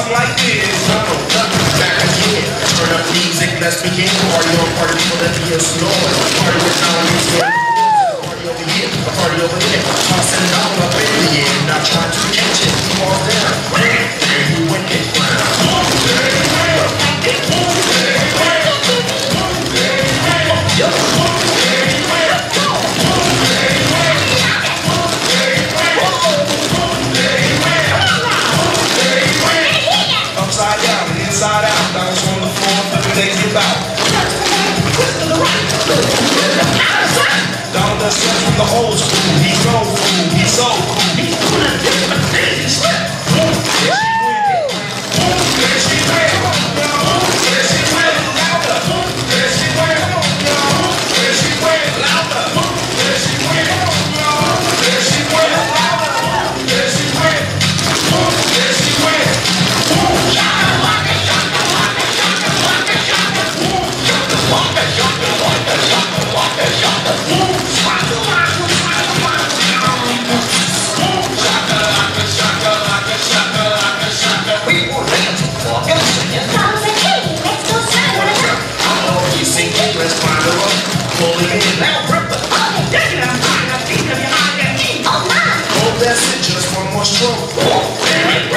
Gonna like this. Turn up music, let's begin. Party on party people. Party with yeah. Party over here, party over there. Tossing it all up in the air. Not trying to catch it. There you wicked clown. Upside daisy about. Down the steps from the old Oh, that's it, just one more stroke.